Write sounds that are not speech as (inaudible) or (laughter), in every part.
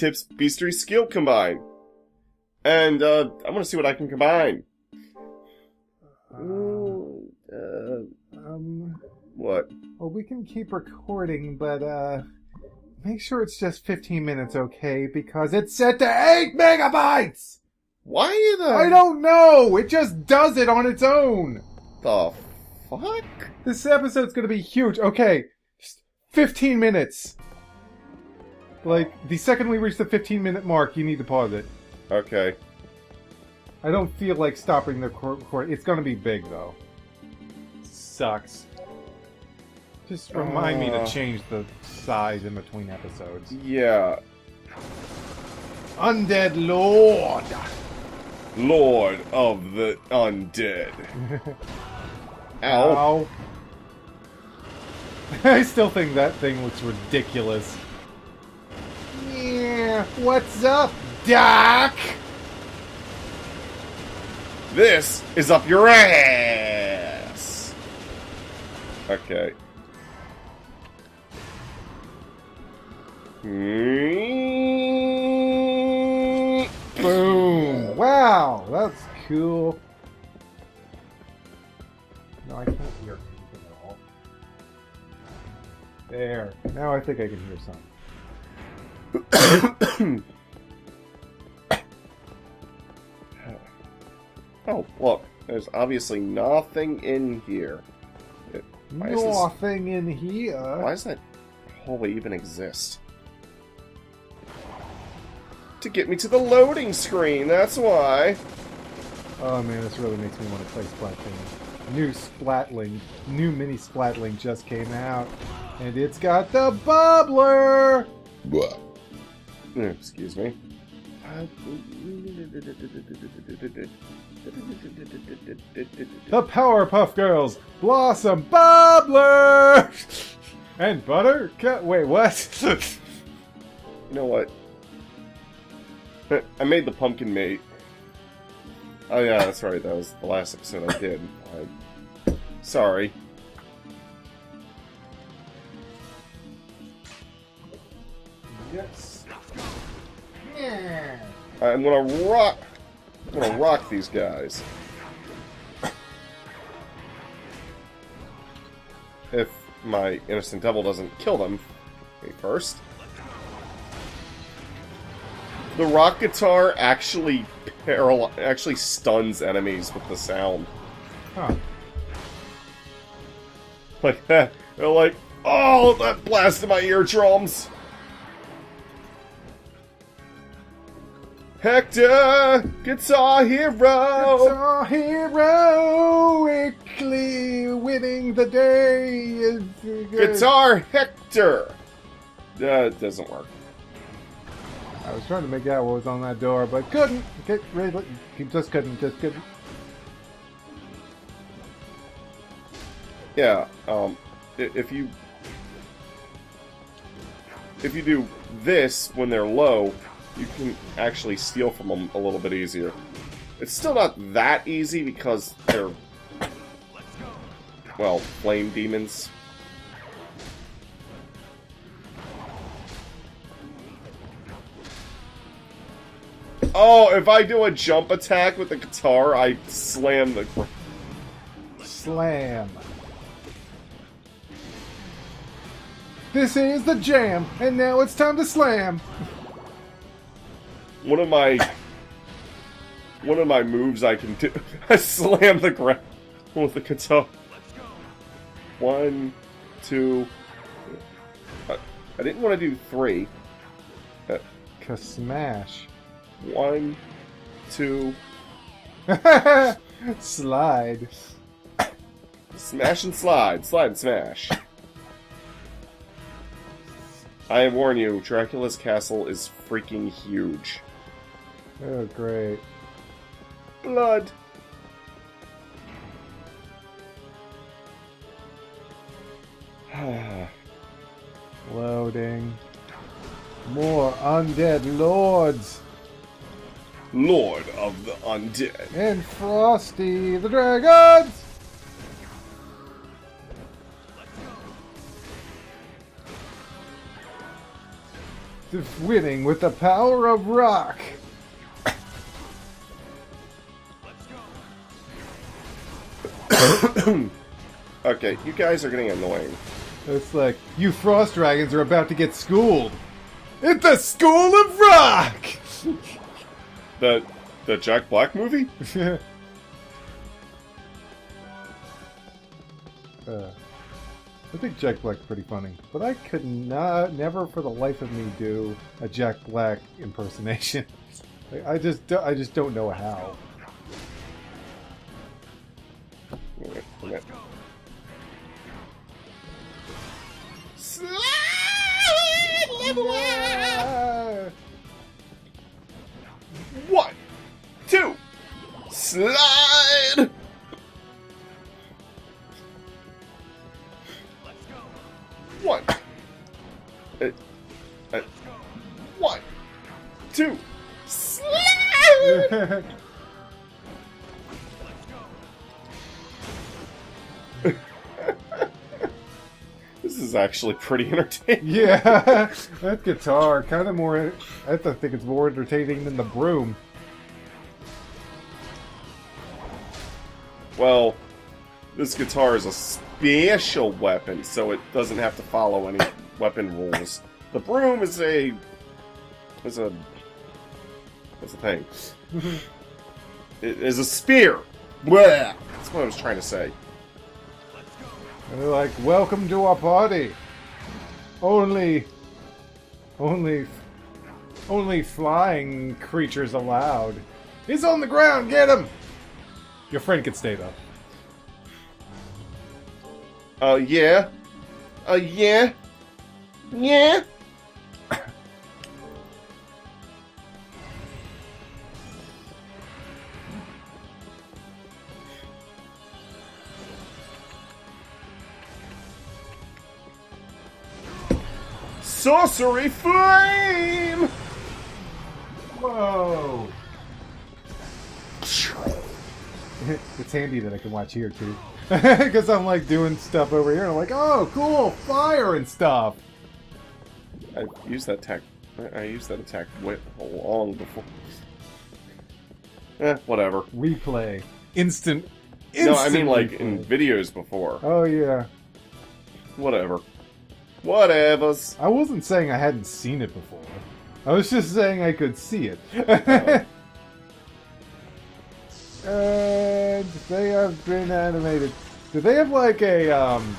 Tip's Beastery skill combine. And, uh, I'm gonna see what I can combine. Ooh, uh, Um, what? well, we can keep recording, but uh, make sure it's just 15 minutes, okay? Because it's set to 8 megabytes! Why the... I don't know! It just does it on its own! The fuck? This episode's gonna be huge. Okay, just 15 minutes. Like, the second we reach the 15 minute mark, you need to pause it. Okay. I don't feel like stopping the record. It's gonna be big, though. Sucks. Just remind me Uh. to change the size in between episodes. Yeah. Undead Lord! Lord of the Undead. (laughs) Ow. Ow. (laughs) I still think that thing looks ridiculous. What's up, Doc? This is up your ass! Okay. Mm. Boom! Wow, that's cool. No, I can't hear anything at all. There. Now I think I can hear something. (coughs) Oh, look. There's obviously nothing in here. It- Why is this- Nothing in here. Why does that hallway even exist? To get me to the loading screen, that's why. Oh man, this really makes me want to play Splatling. New Splatling, new mini Splatling just came out, and it's got the bubbler. Uh, Mm, excuse me. The Powerpuff Girls Blossom Bubbler and Butter. Wait, what? You know what? I made the pumpkin mate. Oh yeah, that's right. That was the last episode I did. I... Sorry. yes. I'm gonna rock. I'm gonna rock these guys. If my innocent devil doesn't kill them me first. The rock guitar actually paral- actually stuns enemies with the sound. Huh. Like that. (laughs) They're like, oh, that blasted my eardrums. Hector, guitar hero. Guitar heroically winning the day. Guitar Hector. That doesn't work. I was trying to make out what was on that door, but couldn't. Get really, just couldn't. Just couldn't. Yeah. Um, if you if you do this when they're low, you can actually steal from them a little bit easier. It's still not that easy because they're well, flame demons. Oh, if I do a jump attack with the guitar, I slam the. Slam. This is the jam, and now it's time to slam. (laughs) One of my one of my moves I can do. (laughs) I slam the ground with the guitar. One, two. I, I didn't want to do three. Uh, Smash. one, two. (laughs) Slide. Smash and slide. Slide and smash. I warn you, Dracula's castle is freaking huge. Oh, great. Blood. (sighs) Loading. More undead lords. Lord of the Undead. And Frosty the Dragons! winning with the power of rock. (coughs) Okay, you guys are getting annoying. It's like, you frost dragons are about to get schooled. It's the School of Rock! The the Jack Black movie? (laughs) uh, I think Jack Black's pretty funny, but I could not, never for the life of me do a Jack Black impersonation. (laughs) I- I just, I just don't know how. Wait. Ah! One, two, slide. One. Uh, uh, one, two, slide. (laughs) actually pretty (laughs) entertaining. yeah, (laughs) that guitar kind of more. I think it's more entertaining than the broom. Well, this guitar is a special weapon, so it doesn't have to follow any weapon rules. The broom is a is a what's the thing? (laughs) it is a spear. Blah! That's what I was trying to say. And they're like, "Welcome to our party. Only, only, only flying creatures allowed. He's on the ground. Get him." Your friend can stay though. Uh, yeah. Uh, yeah. Yeah. Sorcery flame! Whoa! (laughs) it's handy that I can watch here too, (laughs) because I'm like doing stuff over here. and I'm like, "Oh, cool, fire and stuff." I used that attack. I- I used that attack way long before. Eh, whatever. Replay, instant. no, I mean instant like replay. in videos before. Oh yeah. Whatever. Whatevers. I wasn't saying I hadn't seen it before. I was just saying I could see it. (laughs) and they have been animated. Do they have like a um,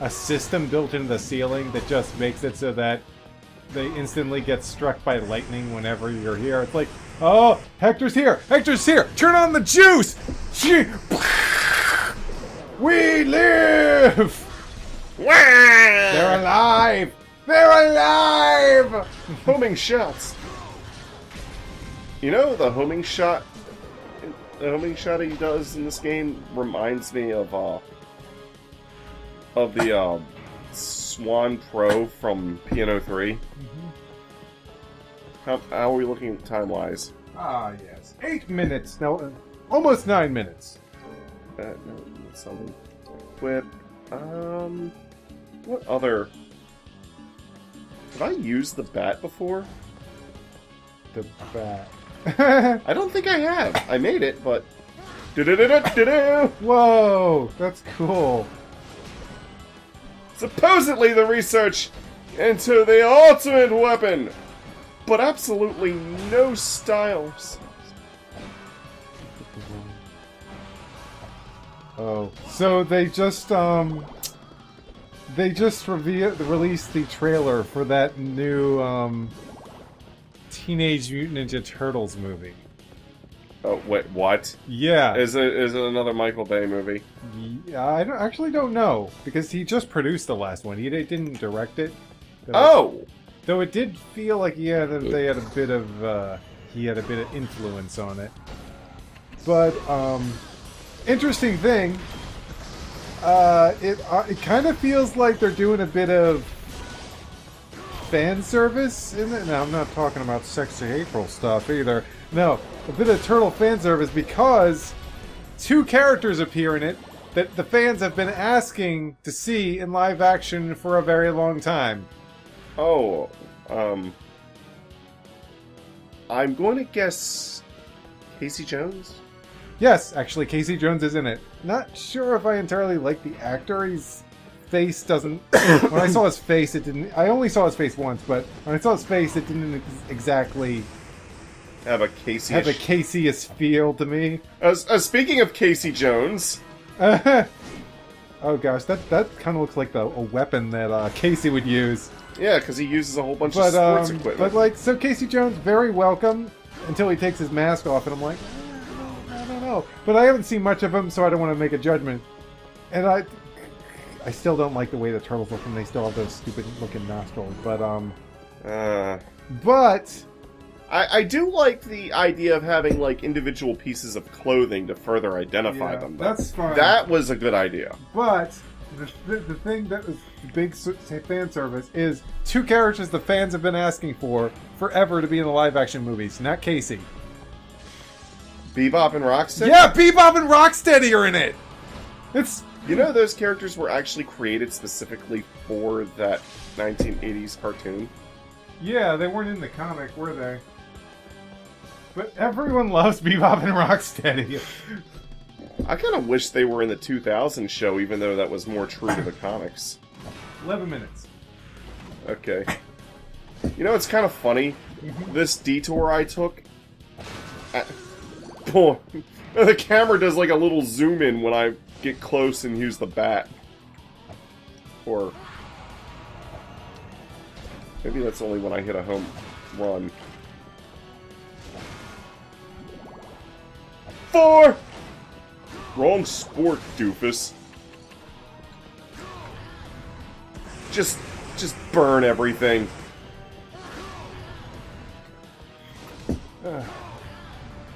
a system built into the ceiling that just makes it so that they instantly get struck by lightning whenever you're here? It's like, oh, Hector's here! Hector's here! Turn on the juice! (laughs) We live! They're alive! They're alive! (laughs) homing shots. You know the homing shot. The homing shot he does in this game reminds me of uh of the uh, Swan Pro from Piano 3 How, how are we looking time wise? Ah, yes. Eight minutes. No, uh, almost nine minutes. Uh, no, something. Whip. Um, what other? Have I used the bat before? The bat. (laughs) I don't think I have. I made it, but. Do-do-do-do-do-do! (laughs) Whoa, that's cool. Supposedly the research into the ultimate weapon, but absolutely no styles. Oh, so they just um, they just reve- released the trailer for that new um, Teenage Mutant Ninja Turtles movie. Oh wait, what? Yeah, Is it is it another Michael Bay movie? yeah. I don't, actually don't know because he just produced the last one. He didn't direct it. Though- Oh, Though it did feel like he had a, they had a bit of uh, he had a bit of influence on it. But um, interesting thing, uh, it uh, it kind of feels like they're doing a bit of fan service in it. Now I'm not talking about sexy April stuff either. No, a bit of turtle fan service because two characters appear in it that the fans have been asking to see in live action for a very long time. oh, um, I'm going to guess Casey Jones. Yes, actually, Casey Jones is in it. Not sure if I entirely like the actor. His face doesn't. (coughs) when I saw his face, it didn't. I only saw his face once, but when I saw his face, it didn't exactly Have a Casey. have a Casey-ish feel to me. uh, uh, speaking of Casey Jones, (laughs) oh gosh, that that kind of looks like the a weapon that uh, Casey would use. yeah, because he uses a whole bunch But of sports um, equipment. but like, so Casey Jones very welcome until he takes his mask off, and I'm like, "Eh, I don't know. But I haven't seen much of them, so I don't want to make a judgment. And I, I still don't like the way the turtles look, and they still have those stupid looking nostrils. But um, uh, but I, I do like the idea of having like individual pieces of clothing to further identify Yeah, them. though. that's fine. That was a good idea. But the, the, the thing that was big s- fan service is two characters the fans have been asking for forever to be in the live action movies. Not Casey. Bebop and Rocksteady. Yeah, Bebop and Rocksteady are in it. It's You know those characters were actually created specifically for that 1980s cartoon. yeah, they weren't in the comic, were they? But everyone loves Bebop and Rocksteady. I kind of wish they were in the 2000 show, even though that was more true to the comics. Eleven minutes. Okay. You know, it's kind of funny. Mm-hmm. This detour I took. I, (laughs) the camera does like a little zoom in when I get close and use the bat. Or maybe that's only when I hit a home run. Four. Wrong sport, doofus. Just, just burn everything.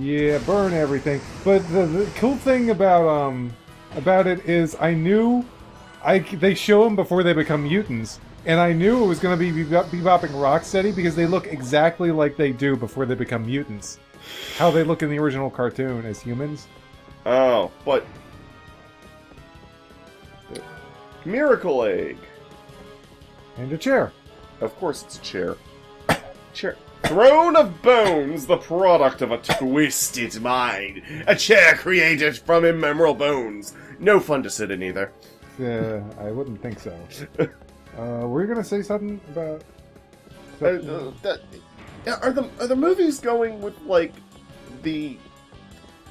Yeah, burn everything. But the, the cool thing about um about it is I knew I they show them before they become mutants, and I knew it was going to be Bebop, Bebop and Rocksteady because they look exactly like they do before they become mutants. How they look in the original cartoon as humans. Oh, but Miracle Egg. And a chair. Of course, it's a chair. chair. Throne of Bones, the product of a twisted mind. A chair created from immemorial bones. No fun to sit in either. Uh, I wouldn't think so. (laughs) Uh, were you going to say something about? Uh, uh, that, are the are the movies going with like the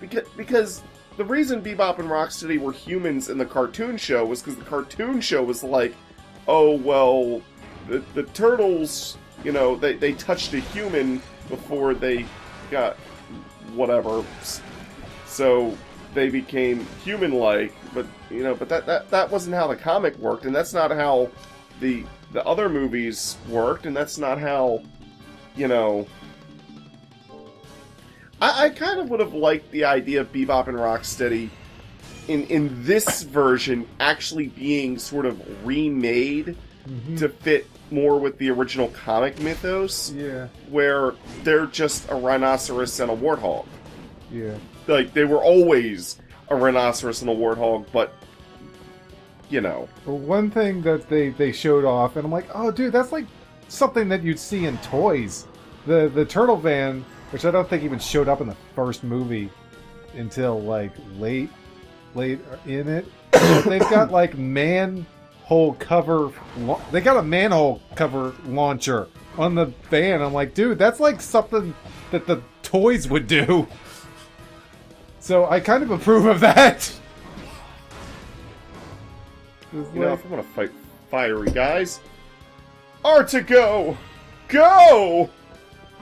because because the reason Bebop and Rocksteady were humans in the cartoon show was because the cartoon show was like, oh well, the the turtles, you know, they they touched a human before they got whatever, so they became human-like. But you know, but that that that wasn't how the comic worked, and that's not how the the other movies worked, and that's not how, you know. I, I kind of would have liked the idea of Bebop and Rocksteady in in this version actually being sort of remade Mhm. to fit more with the original comic mythos, Yeah, where they're just a rhinoceros and a warthog. yeah. Like they were always a rhinoceros and a warthog, but you know. Well, one thing that they they showed off, and I'm like, oh, dude, that's like something that you'd see in toys. The the turtle van, which I don't think even showed up in the first movie until like late late in it. (coughs) They've got like manhole cover. la- They got a manhole cover launcher on the van. I'm like, dude, that's like something that the toys would do. So I kind of approve of that. You know, if I want to fight fiery guys, Artigo, go,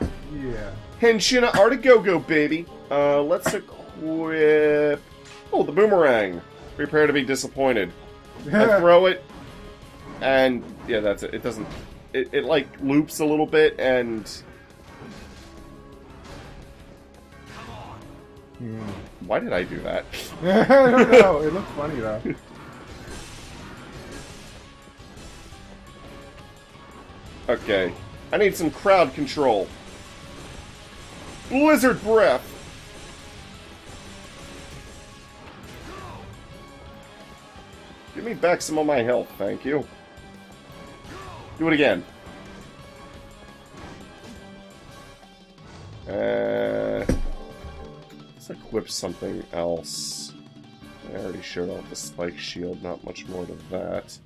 go! Yeah. Henshina R to go go, baby. Uh, let's equip. Oh, the boomerang. Prepare to be disappointed. I (laughs) throw it, and yeah, that's it. It doesn't. It, it like loops a little bit, and Hmm. why did I do that? (laughs) I don't know. It looks funny though. Okay, I need some crowd control. Blizzard breath. Give me back some of my health, thank you. Do it again. Uh, let's equip something else. I already showed off the spike shield, not much more to that.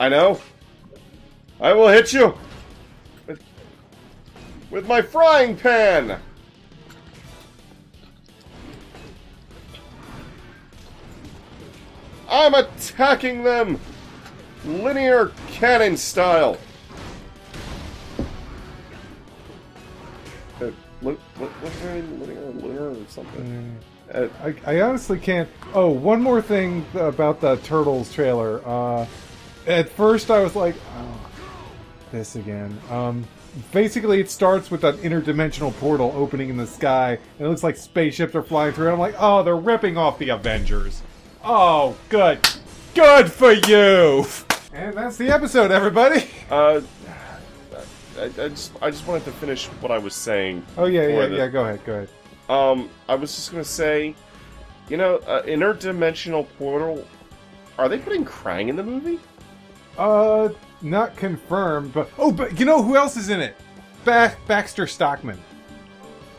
I know! I will hit you! With, with my frying pan! I'm attacking them! Linear cannon style! Uh, what, or something? Uh, I, I honestly can't. Oh, one more thing about the Turtles trailer. Uh, at first, I was like, oh, this again. Um, basically, it starts with an interdimensional portal opening in the sky, and it looks like spaceships are flying through. And I'm like, oh, they're ripping off the Avengers. Oh, good. Good for you! And that's the episode, everybody! uh, I, I just I just wanted to finish what I was saying. Oh, yeah, yeah, the- yeah, go ahead, go ahead. Um, I was just gonna say, you know, uh, interdimensional portal. Are they putting Krang in the movie? Uh, not confirmed, but. Oh, but you know who else is in it? Ba- Baxter Stockman.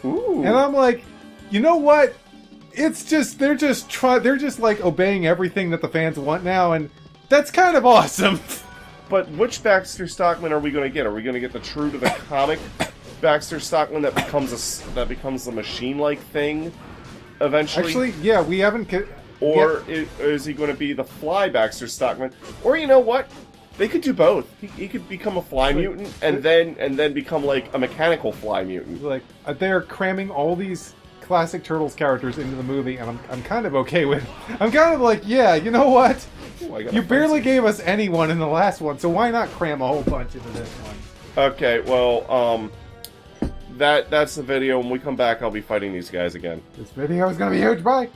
Ooh. And I'm like, you know what? It's just they're just try they're just like obeying everything that the fans want now, and that's kind of awesome. But which Baxter Stockman are we going to get? Are we going to get the true to the comic Baxter Stockman that becomes a that becomes a machine-like thing eventually? Actually, yeah, we haven't. Or i is he going to be the Fly Baxter Stockman? Or you know what? They could do both. He, he could become a fly Wait, mutant and then and then become like a mechanical fly mutant. like uh, they're cramming all these classic Turtles characters into the movie, and I'm I'm kind of okay with. I'm kind of like, yeah, you know what? Ooh, You barely gave us anyone in the last one, so why not cram a whole bunch into this one? Okay, well, um, that that's the video. When we come back, I'll be fighting these guys again. This video is gonna be huge. Bye.